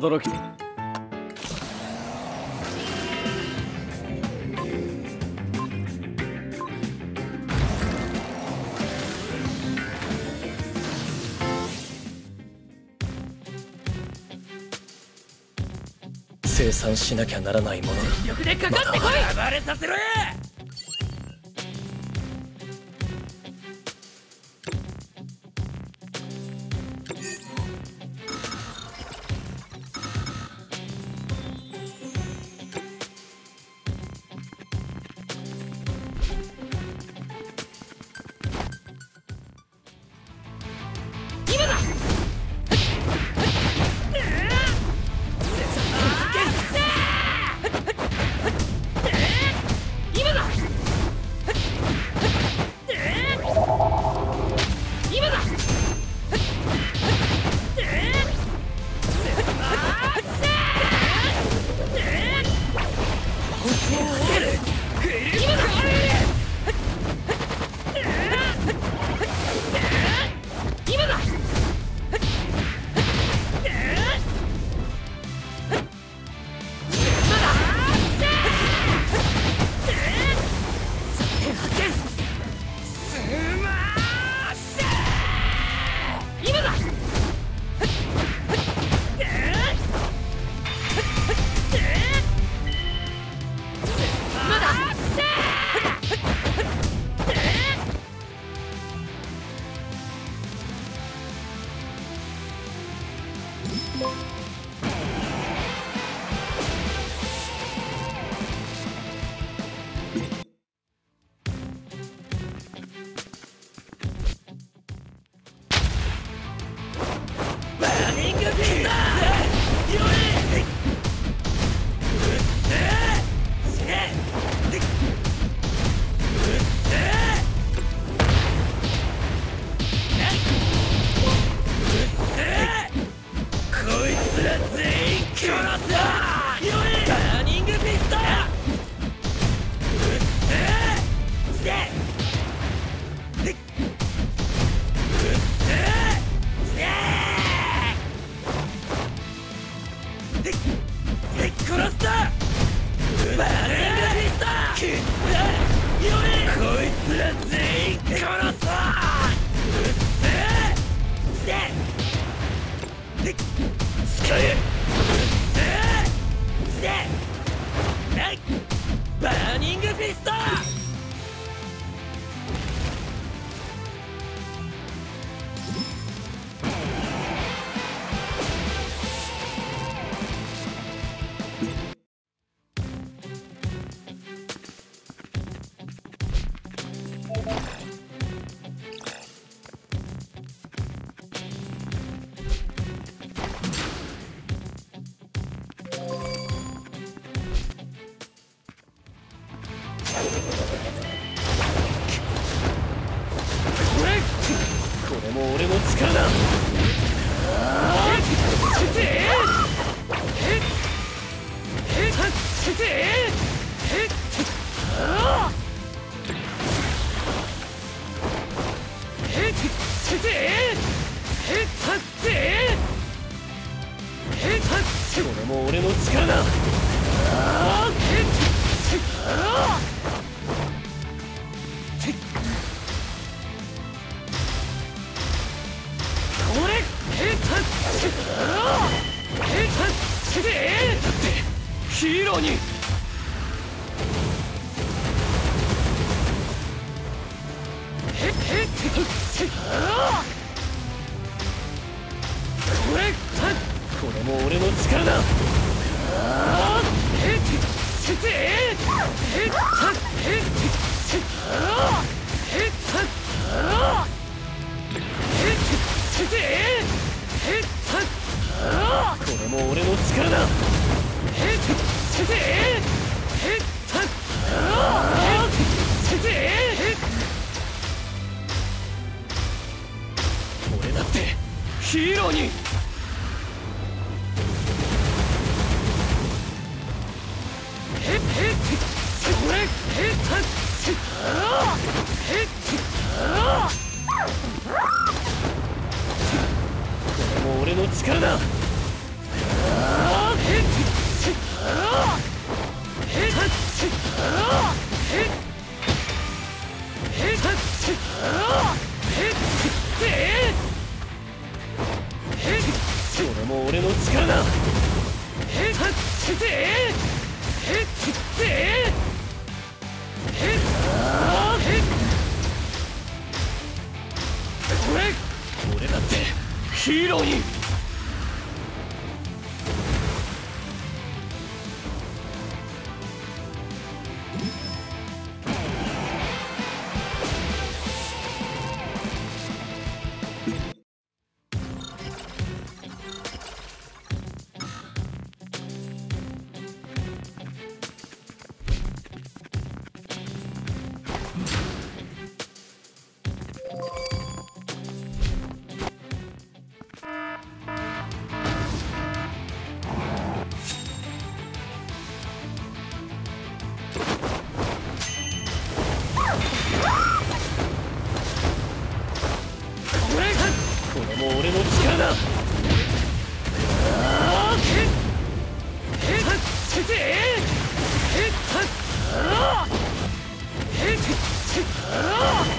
轟き。生産しなきゃならないもの。がまだ暴れさせろや！何?小叶も俺の力だ。ヒーローに。力だ。も俺の力だ。これも俺の力だ。俺だってヒーローにあっ!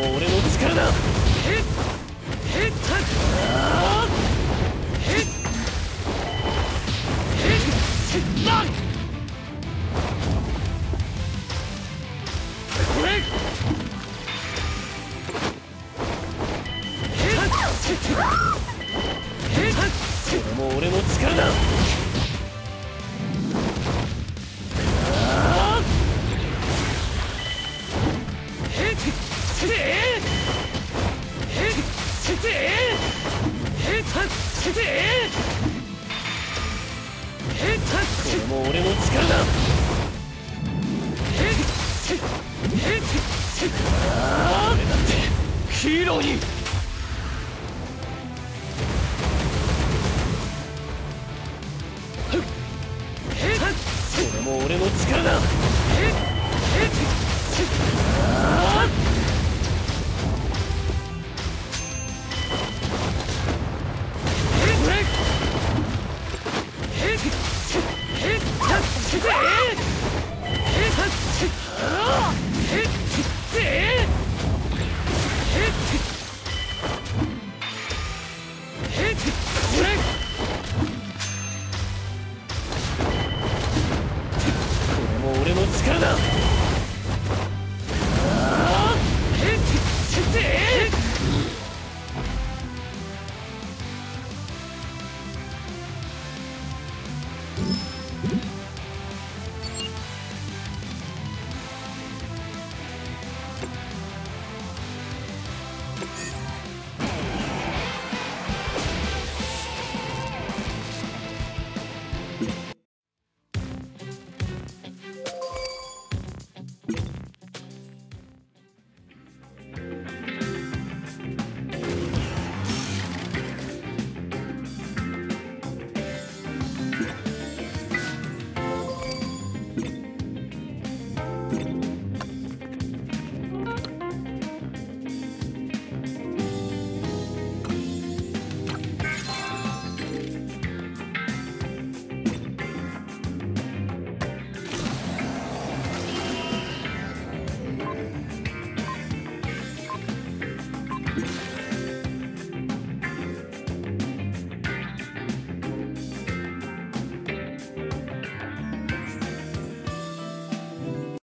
も俺の力だ。これこれも俺の力だ。ヒーローに。こヘも俺の力だ。